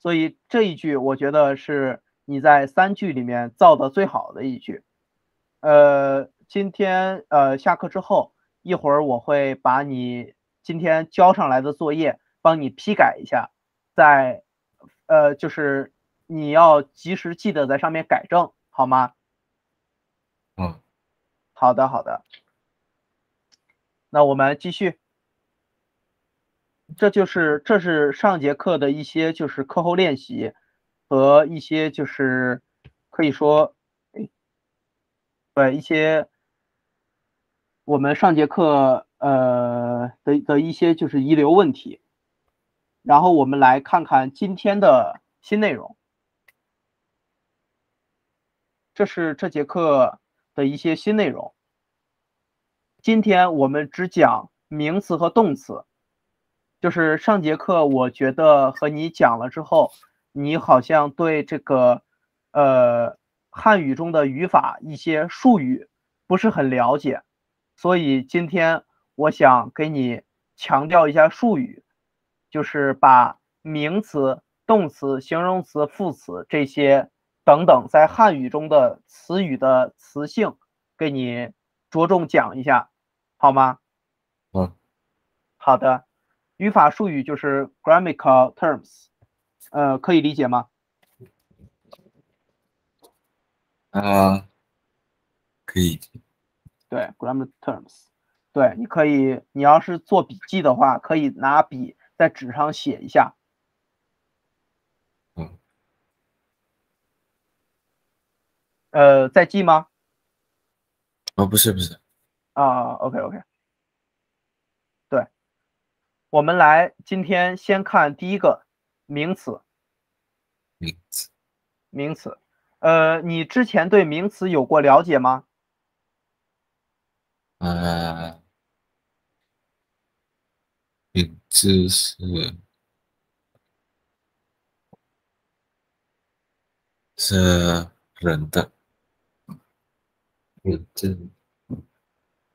所以这一句我觉得是你在三句里面造的最好的一句。呃，今天呃下课之后。一会儿我会把你今天交上来的作业帮你批改一下，在呃，就是你要及时记得在上面改正，好吗？嗯，好的，好的。那我们继续，这就是这是上节课的一些就是课后练习和一些就是可以说，对一些。我们上节课呃的的一些就是遗留问题，然后我们来看看今天的新内容。这是这节课的一些新内容。今天我们只讲名词和动词，就是上节课我觉得和你讲了之后，你好像对这个呃汉语中的语法一些术语不是很了解。所以今天我想给你强调一下术语，就是把名词、动词、形容词、副词这些等等在汉语中的词语的词性给你着重讲一下，好吗？嗯，好的。语法术语就是 grammatical terms，呃，可以理解吗？啊，可以。对，grammar terms，对，你可以，你要是做笔记的话，可以拿笔在纸上写一下。嗯。呃，在记吗？哦，不是，不是。啊，OK，OK。对，我们来，今天先看第一个名词。名词。名词。呃，你之前对名词有过了解吗？呃，名词是是人的名字。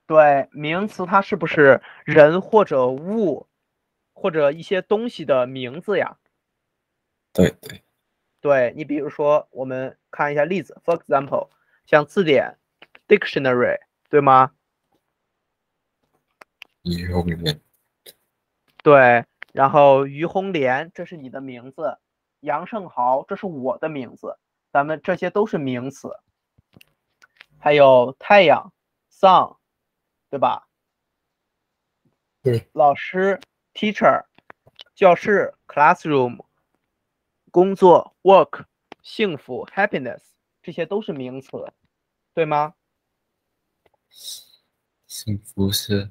对，名词它是不是人或者物或者一些东西的名字呀？对对。对你比如说，我们看一下例子，for example，像字典，dictionary，对吗？于红莲，对，然后于红莲，这是你的名字，杨胜豪，这是我的名字，咱们这些都是名词。还有太阳，sun，对吧？对。老师，teacher，教室，classroom，工作，work，幸福，happiness，这些都是名词，对吗？幸福是。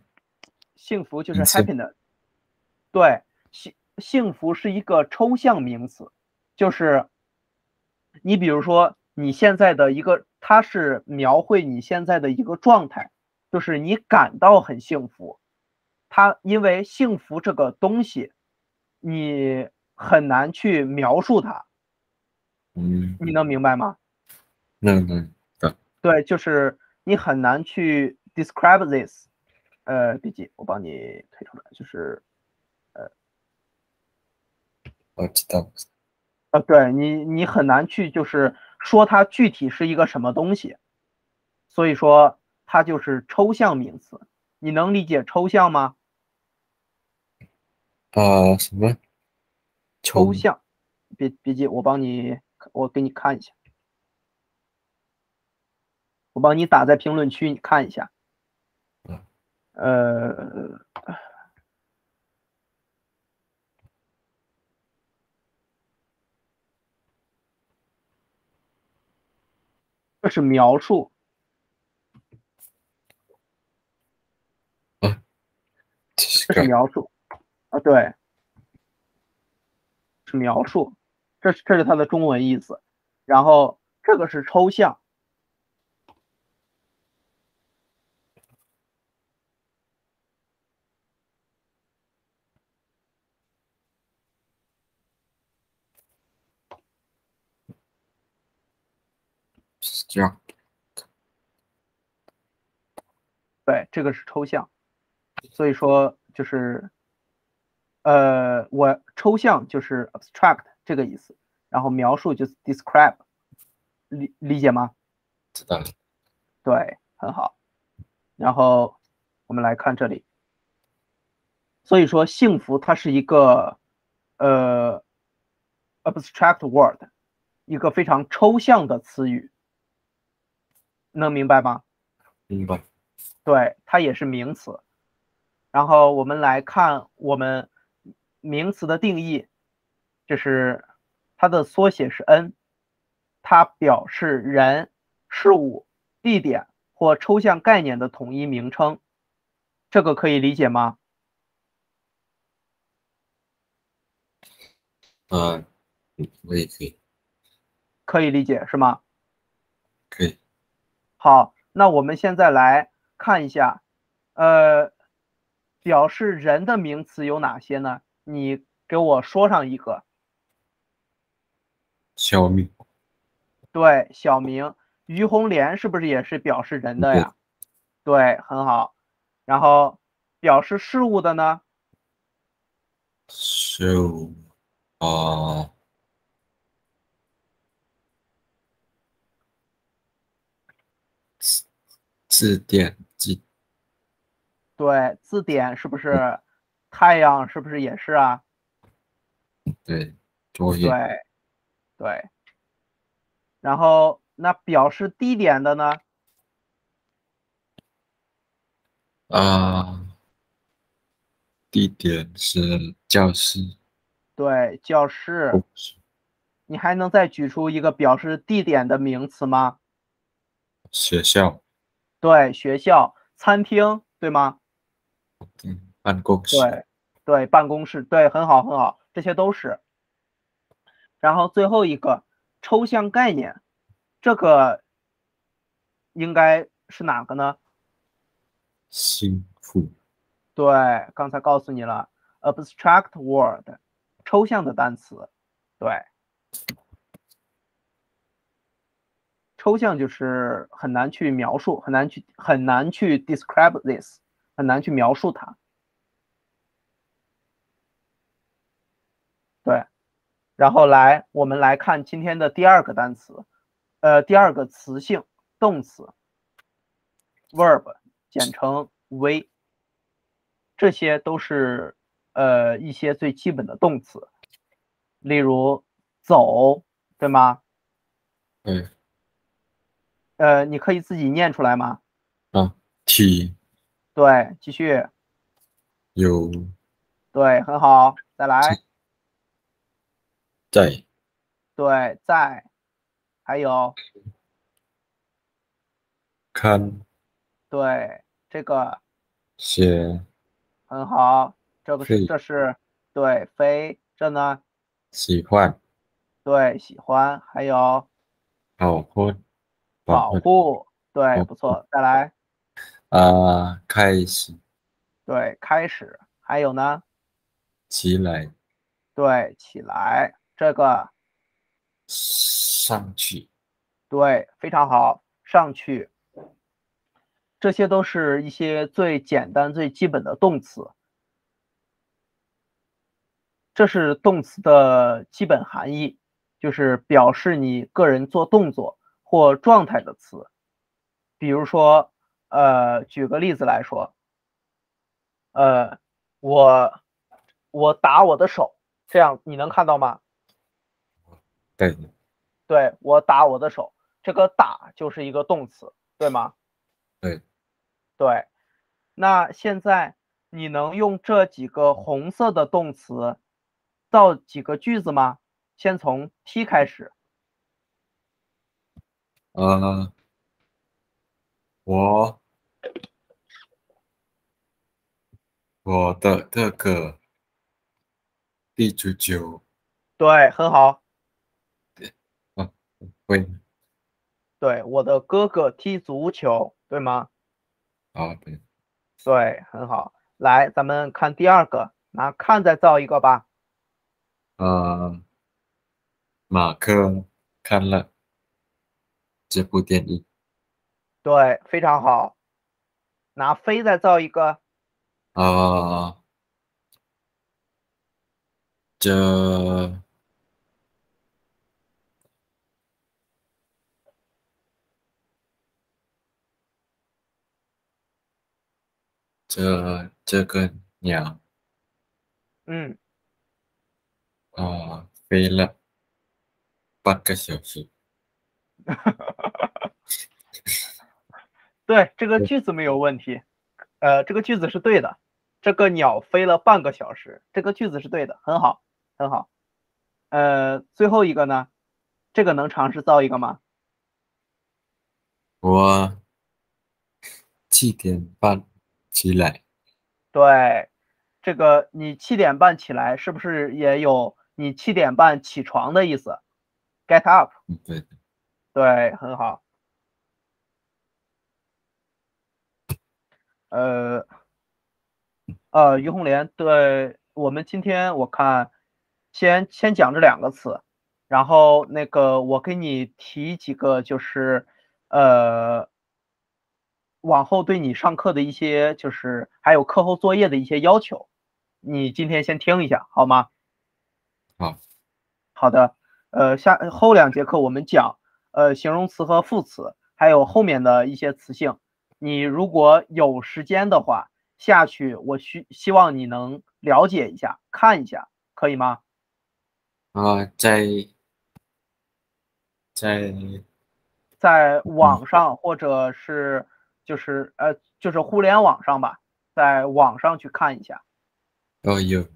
幸福就是 happiness，对，幸幸福是一个抽象名词，就是你比如说你现在的一个，它是描绘你现在的一个状态，就是你感到很幸福，它因为幸福这个东西，你很难去描述它。嗯，你能明白吗？能能的。对，就是你很难去 describe this。呃，笔记我帮你推出来，就是呃，我知道。呃，对你，你很难去就是说它具体是一个什么东西，所以说它就是抽象名词。你能理解抽象吗？啊，什么？抽象？别别急，我帮你，我给你看一下，我帮你打在评论区，你看一下。呃，这是描述。啊，这是描述。啊，对，是描述。这是这是它的中文意思。然后这个是抽象。这样，对，这个是抽象，所以说就是，呃，我抽象就是 abstract 这个意思，然后描述就是 describe，理理解吗？知道了。对，很好。然后我们来看这里，所以说幸福它是一个呃 abstract word，一个非常抽象的词语。能明白吗？明白。对，它也是名词。然后我们来看我们名词的定义，就是它的缩写是 n，它表示人、事物、地点或抽象概念的统一名称。这个可以理解吗？嗯，我也可以。可以理解是吗？可以。好，那我们现在来看一下，呃，表示人的名词有哪些呢？你给我说上一个。小明。对，小明。于红莲是不是也是表示人的呀？对，很好。然后表示事物的呢？事物啊。字典字，对，字典是不是太阳？是不是也是啊？对。对，对。然后那表示地点的呢？啊，地点是教室。对，教室。你还能再举出一个表示地点的名词吗？学校。对，学校、餐厅，对吗？嗯，办公室。对，对，办公室，对，很好，很好，这些都是。然后最后一个抽象概念，这个应该是哪个呢？心腹。对，刚才告诉你了，abstract word，抽象的单词，对。抽象就是很难去描述，很难去很难去 describe this，很难去描述它。对，然后来我们来看今天的第二个单词，呃，第二个词性动词 verb，简称 v，这些都是呃一些最基本的动词，例如走，对吗？嗯。呃，你可以自己念出来吗？啊，t，对，继续。有。对，很好，再来。在。对，在。还有。看。对，这个。写。很好，这个是这是对飞，这呢？喜欢。对，喜欢，还有。保护。保护，对，不错，再来。啊，开始。对，开始。还有呢？起来。对，起来。这个上去。对，非常好，上去。这些都是一些最简单、最基本的动词。这是动词的基本含义，就是表示你个人做动作或状态的词。比如说，呃，举个例子来说，呃，我我打我的手，这样你能看到吗？对，对我打我的手，这个打就是一个动词，对吗？对，对。那现在你能用这几个红色的动词？造几个句子吗？先从 T 开始。呃，我我的哥哥踢足球。对，很好。会。对，我的哥哥踢足球，对吗？啊，对。对，很好。来，咱们看第二个，拿看再造一个吧。呃，马克看了这部电影。对，非常好。拿飞再造一个。啊，这这这个鸟。嗯。啊，飞了半个小时。对，这个句子没有问题。呃，这个句子是对的。这个鸟飞了半个小时，这个句子是对的，很好，很好。呃，最后一个呢？这个能尝试造一个吗？我七点半起来。对，这个你七点半起来，是不是也有？你七点半起床的意思，get up。对，对，很好。呃，呃，于红莲，对我们今天我看，先先讲这两个词，然后那个我给你提几个，就是呃，往后对你上课的一些，就是还有课后作业的一些要求，你今天先听一下好吗？好，好的，呃，下后两节课我们讲，呃，形容词和副词，还有后面的一些词性。你如果有时间的话，下去我需希望你能了解一下，看一下，可以吗？啊，在在在网上或者是就是呃就是互联网上吧，在网上去看一下。哦，有。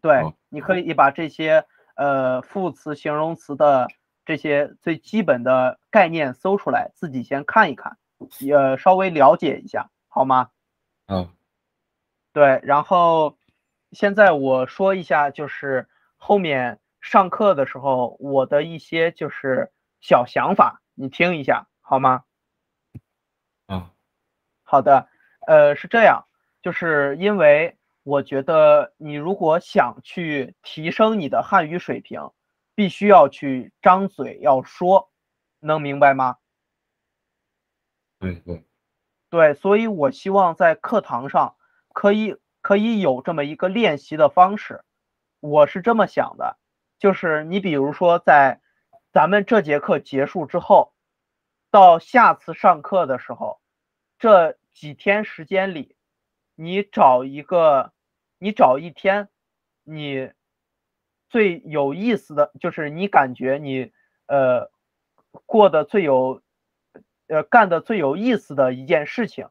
对，你可以把这些呃副词、形容词的这些最基本的概念搜出来，自己先看一看，呃稍微了解一下，好吗？嗯。对，然后现在我说一下，就是后面上课的时候我的一些就是小想法，你听一下好吗？嗯。好的，呃，是这样，就是因为。我觉得你如果想去提升你的汉语水平，必须要去张嘴要说，能明白吗？对对对，所以我希望在课堂上可以可以有这么一个练习的方式。我是这么想的，就是你比如说在咱们这节课结束之后，到下次上课的时候，这几天时间里，你找一个。你找一天，你最有意思的就是你感觉你呃过得最有呃干的最有意思的一件事情，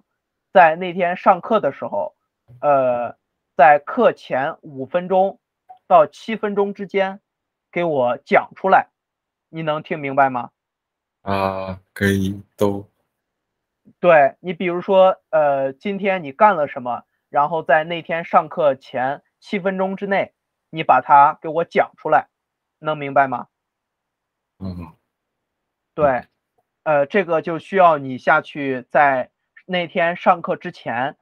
在那天上课的时候，呃，在课前五分钟到七分钟之间给我讲出来，你能听明白吗？啊，可以都。对你，比如说呃，今天你干了什么？然后在那天上课前七分钟之内，你把它给我讲出来，能明白吗？嗯，对，呃，这个就需要你下去在那天上课之前，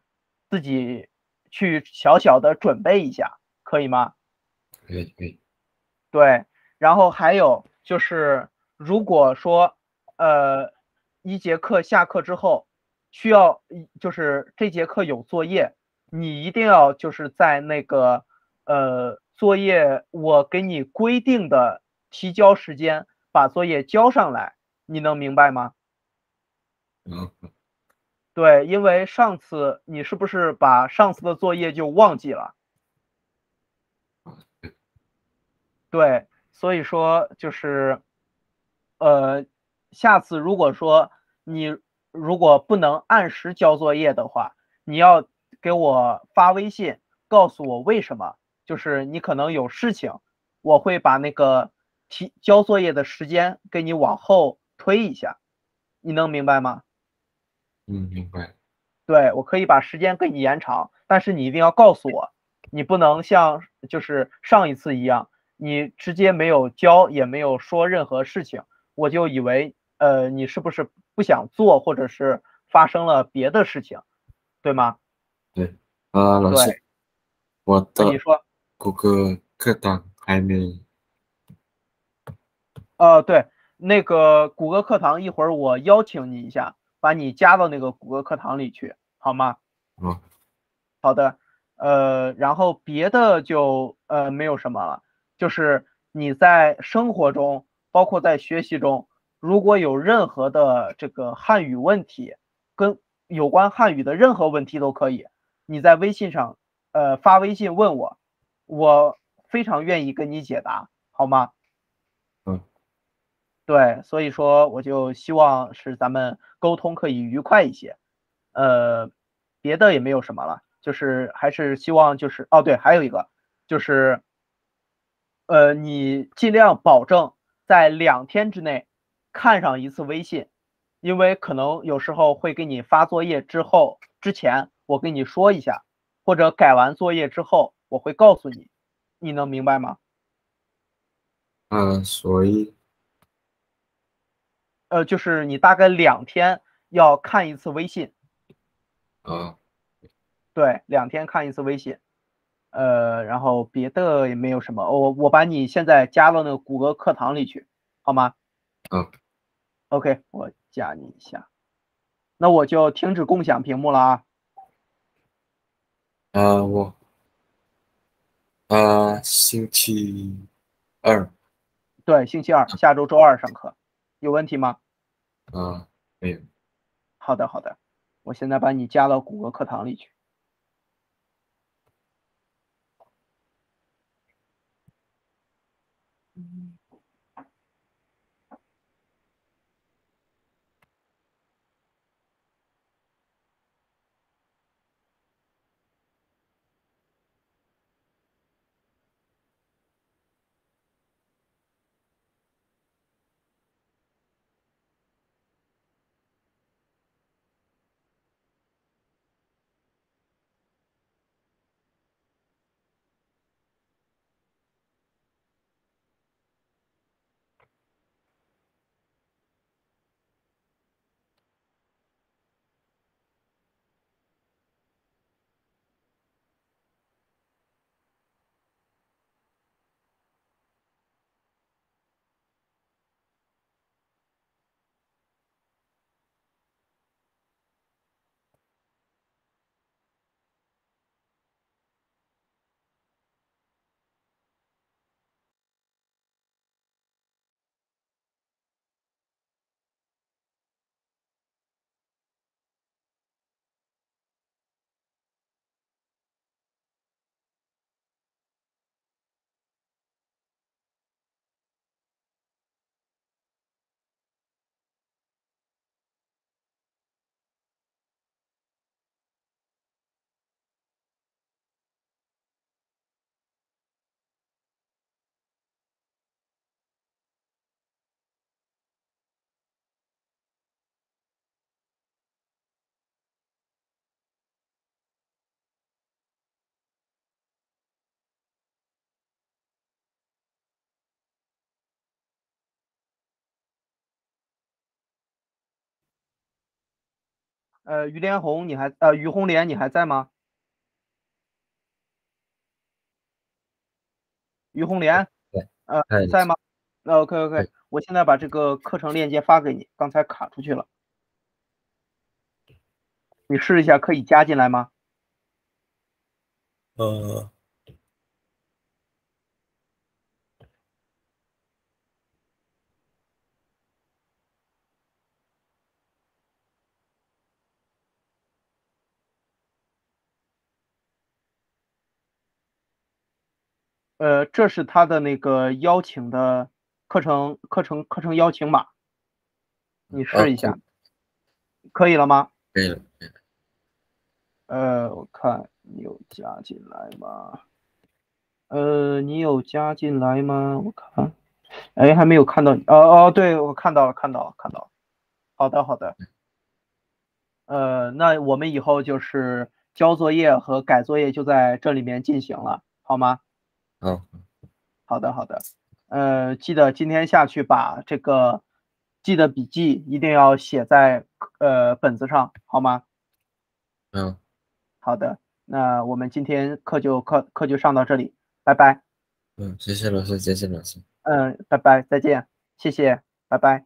自己去小小的准备一下，可以吗？可以可以。对，然后还有就是，如果说呃一节课下课之后需要，就是这节课有作业，你一定要就是在那个呃作业我给你规定的提交时间把作业交上来，你能明白吗？嗯。对，因为上次你是不是把上次的作业就忘记了？对，所以说就是，呃，下次如果说你如果不能按时交作业的话，你要给我发微信告诉我为什么，就是你可能有事情，我会把那个提交作业的时间给你往后推一下，你能明白吗？嗯，明白。对，我可以把时间给你延长，但是你一定要告诉我，你不能像就是上一次一样，你直接没有交，也没有说任何事情，我就以为呃你是不是不想做，或者是发生了别的事情，对吗？对，啊，老师，我的你说谷歌课堂还没。呃，对，那个谷歌课堂一会儿我邀请你一下。把你加到那个谷歌课堂里去，好吗？嗯，好的。呃，然后别的就呃没有什么了。就是你在生活中，包括在学习中，如果有任何的这个汉语问题，跟有关汉语的任何问题都可以，你在微信上呃发微信问我，我非常愿意跟你解答，好吗？嗯。对，所以说我就希望是咱们沟通可以愉快一些，呃，别的也没有什么了，就是还是希望就是哦对，还有一个就是，呃，你尽量保证在两天之内看上一次微信，因为可能有时候会给你发作业之后之前我跟你说一下，或者改完作业之后我会告诉你，你能明白吗？嗯，所以。呃，就是你大概两天要看一次微信，啊，对，两天看一次微信，呃，然后别的也没有什么，我我把你现在加到那个谷歌课堂里去，好吗？嗯，OK，我加你一下，那我就停止共享屏幕了啊。啊，我，啊，星期二，对，星期二，下周周二上课，有问题吗？啊，没有。好的，好的，我现在把你加到谷歌课堂里去。呃，于连红你还，呃，于红莲你还在吗？于红莲，呃，在吗？那 ok ok，我现在把这个课程链接发给你，刚才卡出去了。你试一下可以加进来吗？呃。呃，这是他的那个邀请的课程课程课程邀请码，你试一下，可以了吗？可以了，可以了呃，我看你有加进来吗？呃，你有加进来吗？我看，哎，还没有看到你。哦哦，对，我看到了，看到了，看到了。好的，好的。呃，那我们以后就是交作业和改作业就在这里面进行了，好吗？好，好的，好的。呃，记得今天下去把这个记的笔记一定要写在呃本子上，好吗？嗯，好的，那我们今天课就课课就上到这里，拜拜。嗯，谢谢老师，谢谢老师。嗯，拜拜，再见，谢谢，拜拜。